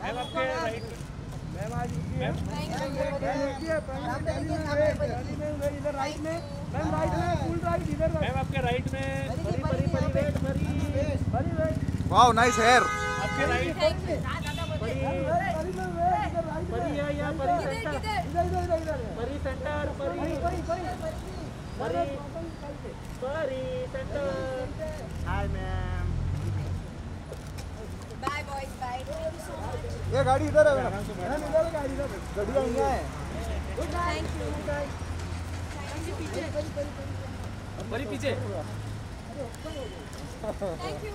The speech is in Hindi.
मैम आपके राइट मैम आज मैम इधर राइट में मैम राइट में फुल राइट इधर मैम आपके राइट में Pari Pari Pari wait Pari Pari wait wow nice hair आपके राइट परी परी है या परी सेंटर इधर इधर इधर। इधर परी सेंटर परी Pari Pari. Pari Pari centre hi Bye boys, bye. Thank you so much. ये गाड़ी इधर है मैम इधर है गाड़ी इधर गाड़ी यहाँ है Thank you. परी पीछे थैंक you.